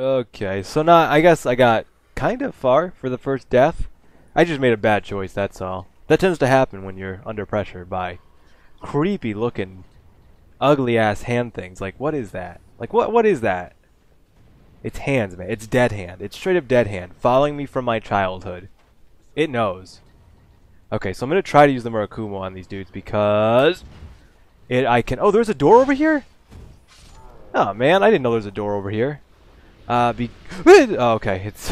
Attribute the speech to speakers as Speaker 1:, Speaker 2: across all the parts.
Speaker 1: Okay, so now I guess I got kind of far for the first death. I just made a bad choice, that's all. That tends to happen when you're under pressure by creepy looking, ugly ass hand things. Like, what is that? Like, what what is that? It's hands, man. It's dead hand. It's straight up dead hand, following me from my childhood. It knows. Okay, so I'm gonna try to use the Murakumo on these dudes because it I can. Oh, there's a door over here. Oh man, I didn't know there's a door over here. Uh, be oh, okay, it's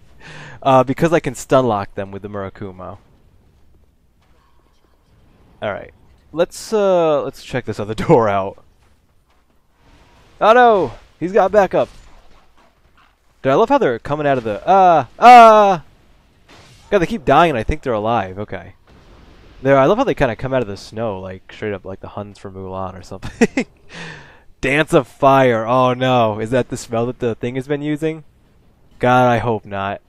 Speaker 1: uh, because I can stun lock them with the Murakumo. All right, let's uh, let's check this other door out. Oh no, he's got backup. Dude, I love how they're coming out of the ah uh, ah. Uh, God, they keep dying and I think they're alive. Okay. There, I love how they kind of come out of the snow, like straight up like the Huns from Mulan or something. Dance of fire. Oh no, is that the spell that the thing has been using? God, I hope not.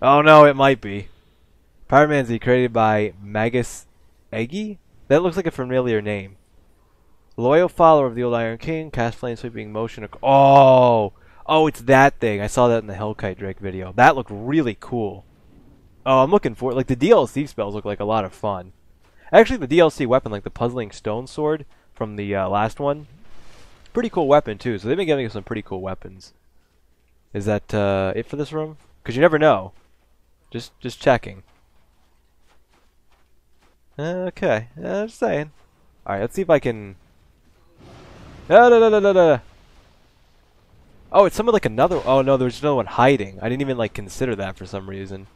Speaker 1: Oh no, it might be. Pyromancy created by Magus Eggy? That looks like a familiar name. Loyal follower of the old Iron King, cast flame sweeping motion. Oh! Oh, it's that thing. I saw that in the Hellkite Drake video. That looked really cool. Oh, I'm looking for it. Like, the DLC spells look like a lot of fun. Actually, the DLC weapon, like the Puzzling Stone Sword from the uh, last one, pretty cool weapon, too. So they've been giving us some pretty cool weapons. Is that uh, it for this room? Because you never know. Just just checking. Okay, uh, just saying. Alright, let's see if I can... Oh, it's something like another... Oh, no, there's no one hiding. I didn't even, like, consider that for some reason.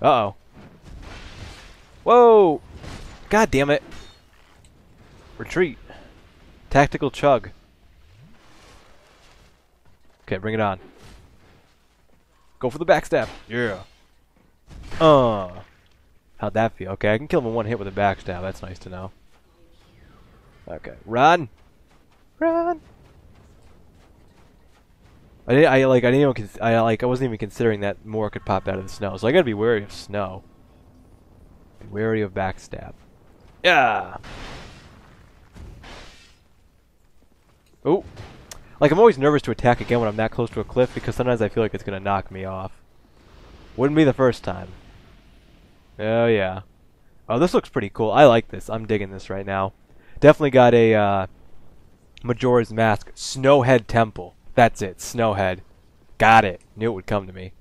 Speaker 1: Uh-oh. Whoa! God damn it. Retreat. Tactical chug. Okay, bring it on. Go for the backstab. Yeah. Uh. How'd that feel? Okay, I can kill him in one hit with a backstab. That's nice to know. Okay, run! Run! I didn't. I like. I didn't even. I like. I wasn't even considering that more could pop out of the snow. So I gotta be wary of snow. Be wary of backstab. Yeah. Oh. Like I'm always nervous to attack again when I'm that close to a cliff because sometimes I feel like it's gonna knock me off. Wouldn't be the first time. Oh yeah. Oh, this looks pretty cool. I like this. I'm digging this right now. Definitely got a uh, Majora's Mask Snowhead Temple. That's it, Snowhead. Got it. Knew it would come to me.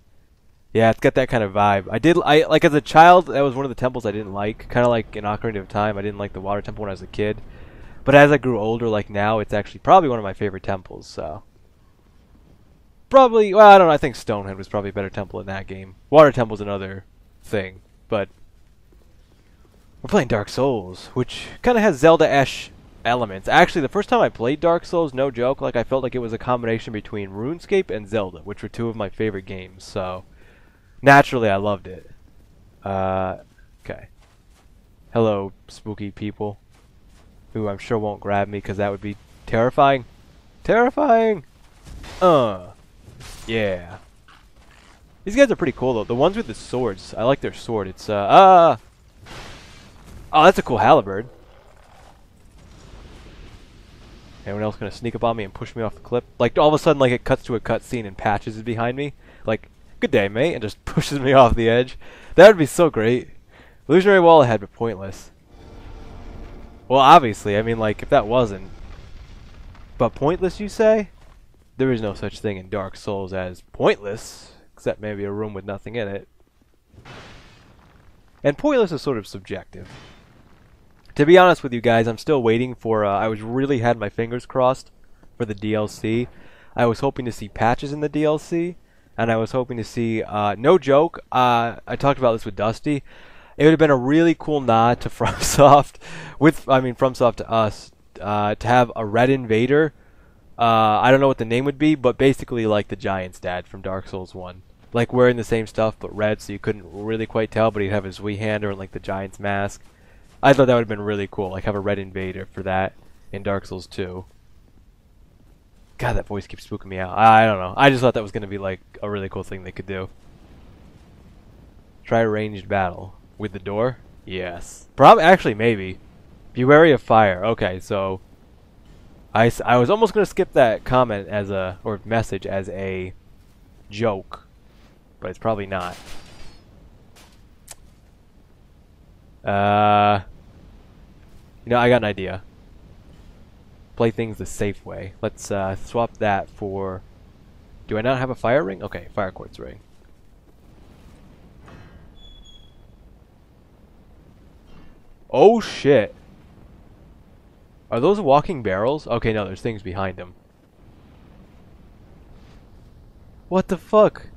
Speaker 1: Yeah, it's got that kind of vibe. I did, I like as a child, that was one of the temples I didn't like. Kind of like in Ocarina of Time, I didn't like the water temple when I was a kid. But as I grew older, like now, it's actually probably one of my favorite temples. So probably, well, I don't know. I think Stonehead was probably a better temple in that game. Water temple's another thing, but we're playing Dark Souls, which kind of has Zelda-esque elements. Actually, the first time I played Dark Souls, no joke, like I felt like it was a combination between RuneScape and Zelda, which were two of my favorite games. So naturally, I loved it. Uh, okay. Hello, spooky people, who I'm sure won't grab me because that would be terrifying. Terrifying. Uh, yeah. These guys are pretty cool though. The ones with the swords, I like their sword. It's uh, uh. Oh, that's a cool halberd. Anyone else gonna sneak up on me and push me off the cliff? Like all of a sudden, like it cuts to a cutscene and Patches is behind me. Like, good day, mate, and just pushes me off the edge. That would be so great. Illusionary wall ahead, but pointless. Well, obviously, I mean, like if that wasn't, but pointless, you say? There is no such thing in Dark Souls as pointless, except maybe a room with nothing in it. And pointless is sort of subjective to be honest with you guys, I'm still waiting for. Uh, I was really had my fingers crossed for the DLC. I was hoping to see patches in the DLC, and I was hoping to see. Uh, no joke. Uh, I talked about this with Dusty. It would have been a really cool nod to FromSoft, with I mean FromSoft to us, uh, to have a Red Invader. Uh, I don't know what the name would be, but basically like the Giant's dad from Dark Souls One like wearing the same stuff but red, so you couldn't really quite tell. But he'd have his Zweihander and like the giant's mask. I thought that would have been really cool, like have a red invader for that in Dark Souls 2. God, that voice keeps spooking me out. I, I don't know. I just thought that was going to be like a really cool thing they could do. Try ranged battle with the door. Yes. Probably, actually, maybe. Be wary of fire. Okay, so I, I was almost gonna skip that comment as a or message as a joke, but it's probably not. Uh, you know, I got an idea. Play things the safe way. Let's uh, swap that for. Do I not have a fire ring? Okay, fire quartz ring. Oh shit. Are those walking barrels? Okay, no, there's things behind them. What the fuck?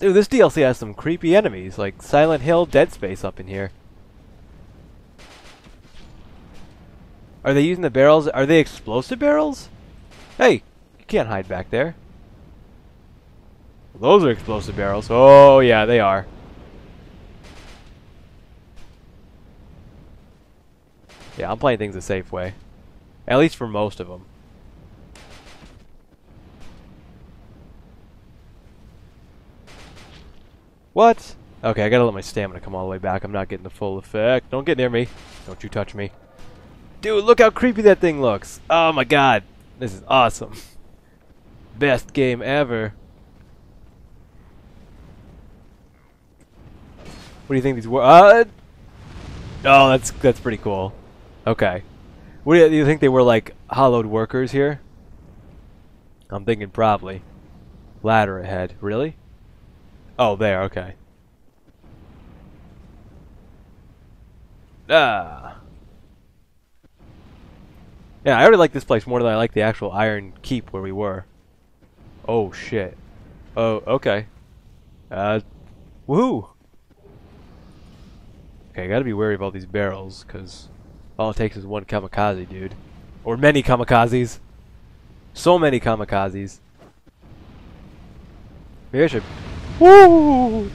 Speaker 1: Dude, this DLC has some creepy enemies, like Silent Hill, Dead Space up in here. Are they using the barrels? Are they explosive barrels? Hey, you can't hide back there. Those are explosive barrels. Oh, yeah, they are. Yeah, I'm playing things the safe way. At least for most of them. What? Okay, I gotta let my stamina come all the way back. I'm not getting the full effect. Don't get near me. Don't you touch me. Dude, look how creepy that thing looks. Oh my god. This is awesome. Best game ever. What do you think these were? Uh, oh, that's that's pretty cool. Okay. What do you, think they were like hollowed workers here? I'm thinking probably. Ladder ahead. Really? Oh, there. Okay. Ah. Yeah, I already like this place more than I like the actual Iron Keep where we were. Oh shit. Oh, okay. Uh, woohoo! Okay, I gotta be wary of all these barrels, because all it takes is one kamikaze, dude. Or many kamikazes. So many kamikazes. Maybe I should... Woo!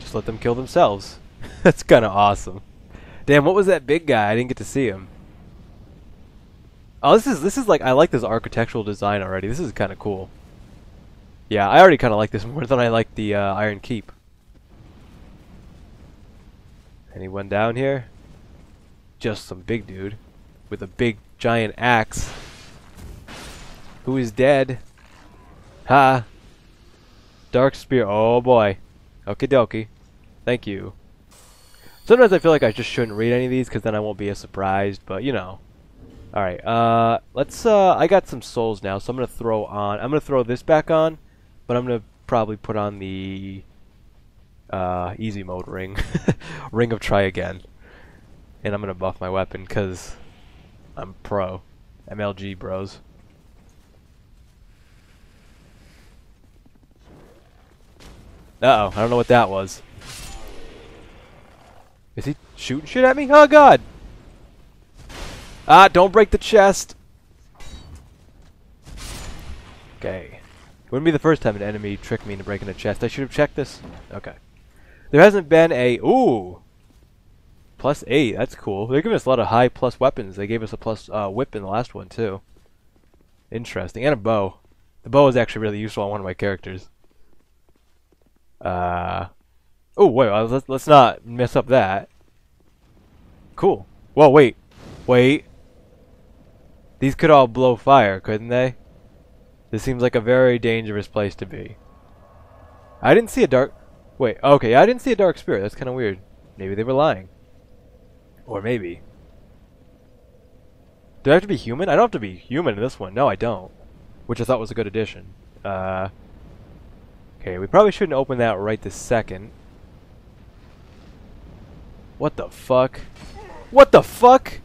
Speaker 1: Just let them kill themselves. That's kind of awesome. Damn, what was that big guy? I didn't get to see him. Oh, this is this is like I like this architectural design already. This is kind of cool. Yeah, I already kind of like this more than I like the uh, Iron Keep. Anyone down here? Just some big dude with a big giant axe who is dead. Ha! Dark Spear. Oh boy. Okie dokie. Thank you. Sometimes I feel like I just shouldn't read any of these because then I won't be as surprised, but you know. Alright, uh, let's, uh, I got some souls now, so I'm gonna throw on, I'm gonna throw this back on, but I'm gonna probably put on the, uh, easy mode ring. ring of try again. And I'm gonna buff my weapon because I'm pro. MLG bros. Uh oh, I don't know what that was. Is he shooting shit at me? Oh god! Ah, don't break the chest! Okay. Wouldn't be the first time an enemy tricked me into breaking a chest. I should have checked this. Okay. There hasn't been a... Ooh! Plus 8, that's cool. They're giving us a lot of high plus weapons. They gave us a plus uh, whip in the last one, too. Interesting. And a bow. The bow is actually really useful on one of my characters. Uh... Oh, wait, uh, let's, let's not mess up that. Cool. Whoa, wait. Wait. These could all blow fire, couldn't they? This seems like a very dangerous place to be. I didn't see a dark... Wait, okay, I didn't see a dark spirit. That's kind of weird. Maybe they were lying. Or maybe. Do I have to be human? I don't have to be human in this one. No, I don't. Which I thought was a good addition. Uh... Okay, we probably shouldn't open that right this second. What the fuck? What the fuck?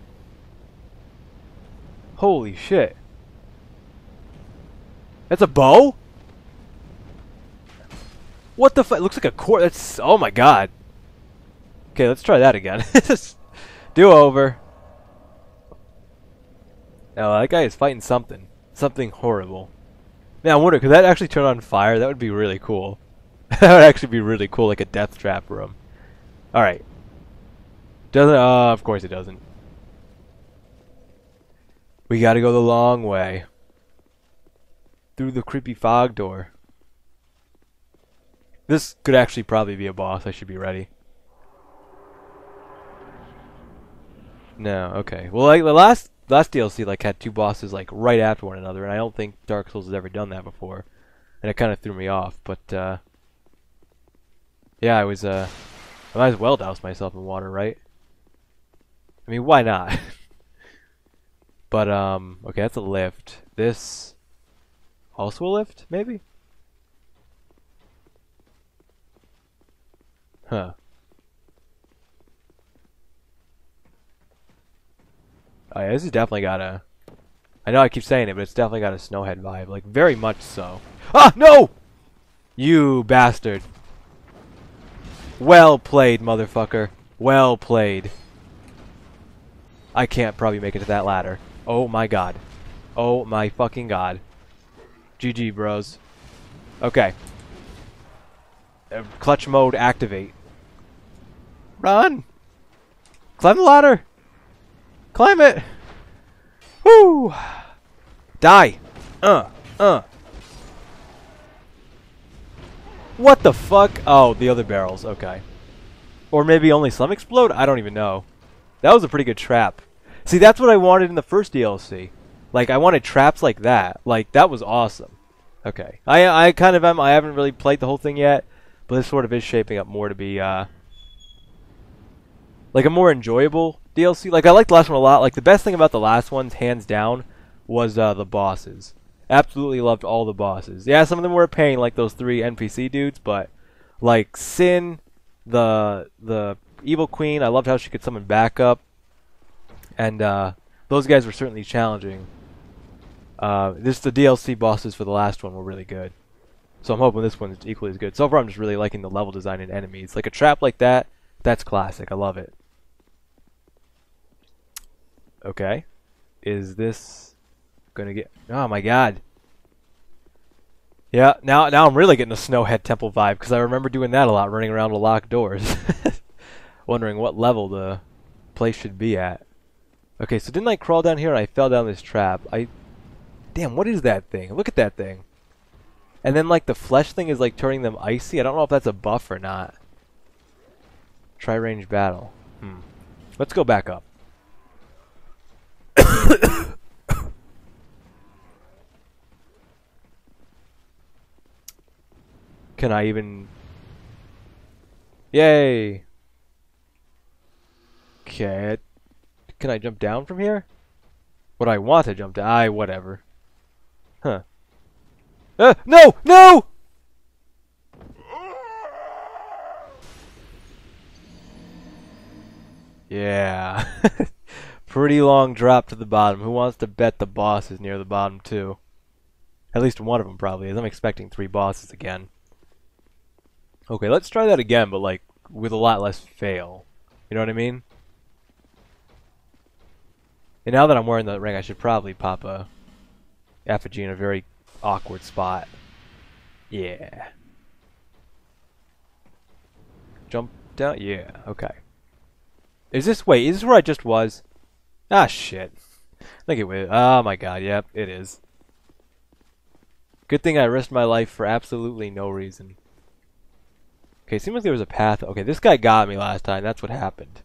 Speaker 1: Holy shit. That's a bow? What the fuck? It looks like a cord. That's. Oh my god. Okay, let's try that again. Do over. Oh, that guy is fighting something. Something horrible. Man, I wonder, could that actually turn on fire? That would be really cool. that would actually be really cool, like a death trap room. Alright. Doesn't, uh, of course it doesn't. We gotta go the long way. Through the creepy fog door. This could actually probably be a boss. I should be ready. No, okay. Well, like the last last DLC like had two bosses like right after one another, and I don't think Dark Souls has ever done that before, and it kind of threw me off. But uh, yeah, I was uh, I might as well douse myself in water, right? I mean, why not? but um, okay, that's a lift. This also a lift, maybe? Huh. Oh yeah, this is definitely got a... I know I keep saying it, but it's definitely got a Snowhead vibe. Like, very much so. Ah, no! You bastard. Well played, motherfucker. Well played. I can't probably make it to that ladder. Oh my god. Oh my fucking god. GG, bros. Okay. Uh, clutch mode activate. Run! Climb the ladder! Climb it! Woo! Die! Uh, uh. What the fuck? Oh, the other barrels. Okay. Or maybe only some explode? I don't even know. That was a pretty good trap. See, that's what I wanted in the first DLC. Like, I wanted traps like that. Like, that was awesome. Okay. I I kind of am. I haven't really played the whole thing yet, but this sort of is shaping up more to be, uh, like a more enjoyable DLC. Like I liked the last one a lot. Like the best thing about the last ones, hands down, was uh, the bosses. Absolutely loved all the bosses. Yeah, some of them were a pain, like those three NPC dudes, but like Sin, the the evil queen, I loved how she could summon backup, and uh, those guys were certainly challenging. Uh, this the DLC bosses for the last one were really good, so I'm hoping this one is equally as good. So far, I'm just really liking the level design and enemies. Like a trap like that, that's classic. I love it. Okay. Is this gonna get... Oh my god. Yeah, now now I'm really getting a Snowhead Temple vibe, because I remember doing that a lot, running around to lock doors. Wondering what level the place should be at. Okay, so didn't I crawl down here and I fell down this trap? I... Damn, what is that thing? Look at that thing. And then, like, the flesh thing is, like, turning them icy. I don't know if that's a buff or not. Try range battle. Hmm. Let's go back up. Can I even... Yay! Okay. Can I jump down from here? Would I want to jump down? I whatever. Huh. Uh, no! No! Yeah. Pretty long drop to the bottom. Who wants to bet the boss is near the bottom too? At least one of them probably is. I'm expecting three bosses again. Okay, let's try that again, but like with a lot less fail. You know what I mean? And now that I'm wearing the ring, I should probably pop a effigy in a very awkward spot. Yeah. Jump down? Yeah, okay. Is this, wait, is this where I just was? Ah, shit. I think it was. Oh my god, yep, it is. Good thing I risked my life for absolutely no reason. Okay, seems like there was a path. Okay, this guy got me last time. That's what happened.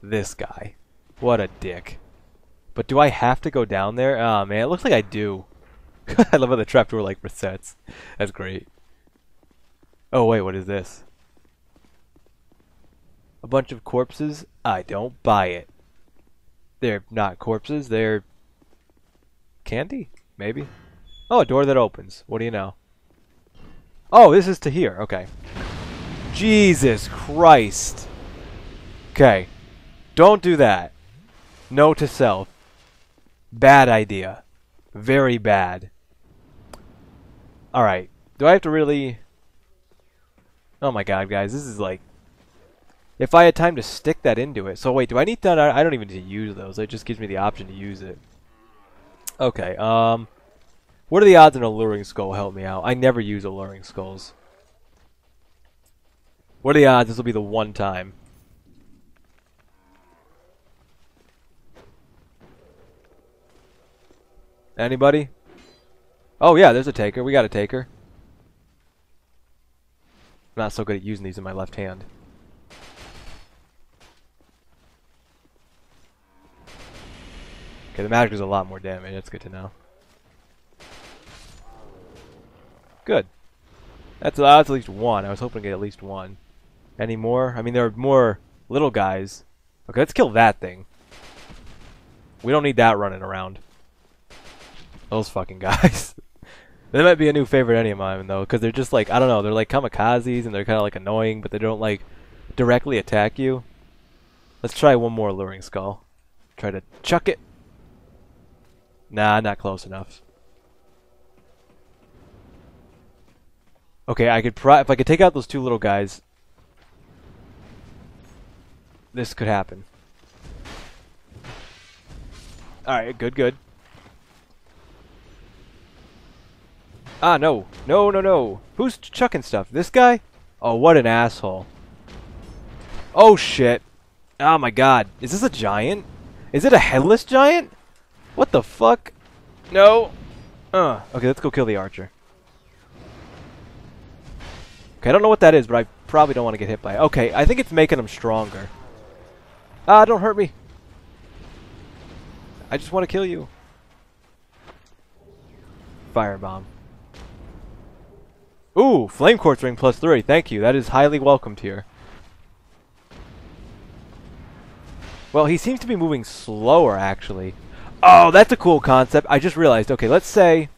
Speaker 1: This guy. What a dick. But do I have to go down there? Oh man, it looks like I do. I love how the trapdoor like resets. That's great. Oh wait, what is this? A bunch of corpses? I don't buy it. They're not corpses, they're candy? Maybe? Oh, a door that opens. What do you know? Oh, this is to here. Okay. Jesus Christ. Okay. Don't do that. No to self. Bad idea. Very bad. Alright. Do I have to really... Oh my god, guys. This is like if I had time to stick that into it. So wait, do I need that? I don't even need to use those. It just gives me the option to use it. Okay, um... What are the odds an Alluring Skull help me out? I never use Alluring Skulls. What are the odds this will be the one time? Anybody? Oh yeah, there's a taker. We got a taker. I'm not so good at using these in my left hand. Okay, the magic does a lot more damage. That's good to know. Good. That's, uh, that's at least one. I was hoping to get at least one. Any more? I mean, there are more little guys. Okay, let's kill that thing. We don't need that running around. Those fucking guys. they might be a new favorite any of mine, though, because they're just like, I don't know, they're like kamikazes, and they're kind of like annoying, but they don't like directly attack you. Let's try one more Luring Skull. Try to chuck it. Nah, not close enough. Okay, I could pro if I could take out those two little guys. This could happen. Alright, good, good. Ah, no. No, no, no. Who's chucking stuff? This guy? Oh, what an asshole. Oh, shit. Oh, my God. Is this a giant? Is it a headless giant? What the fuck? No. Uh, okay, let's go kill the archer. Okay, I don't know what that is, but I probably don't want to get hit by it. Okay, I think it's making him stronger. Ah, don't hurt me. I just want to kill you. Firebomb. Ooh, Flame Quartz Ring plus 3. Thank you. That is highly welcomed here. Well, he seems to be moving slower, actually. Oh, that's a cool concept. I just realized. Okay, let's say...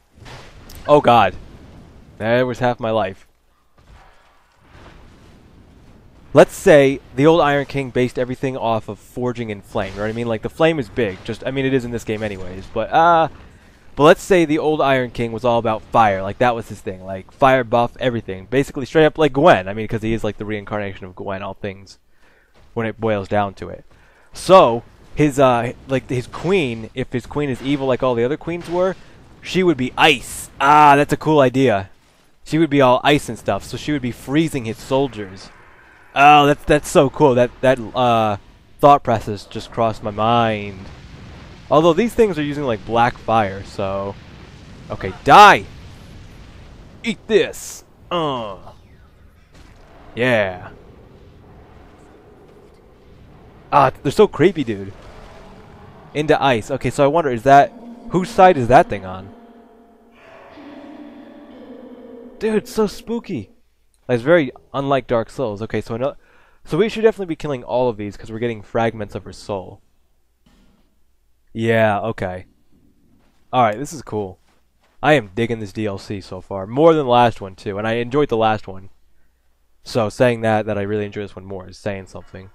Speaker 1: Oh, God. That was half my life. Let's say the old Iron King based everything off of forging in flame. You know what I mean? Like, the flame is big. Just, I mean, it is in this game anyways. But, uh... But let's say the old Iron King was all about fire. Like, that was his thing. Like, fire buff, everything. Basically, straight up like Gwyn. I mean, because he is like the reincarnation of Gwyn, all things. When it boils down to it. So, his, uh, like, his queen, if his queen is evil like all the other queens were, she would be ice. Ah, that's a cool idea. She would be all ice and stuff, so she would be freezing his soldiers. Oh, that's that's so cool. That that uh, thought process just crossed my mind. Although these things are using like black fire, so okay, die. Eat this. Uh. Yeah. Ah, they're so creepy, dude. Into ice. Okay, so I wonder, is that... Whose side is that thing on? Dude, it's so spooky. It's very unlike Dark Souls. Okay, so another... So we should definitely be killing all of these because we're getting fragments of her soul. Yeah, okay. Alright, this is cool. I am digging this DLC so far. More than the last one, too. And I enjoyed the last one. So saying that, that I really enjoy this one more is saying something.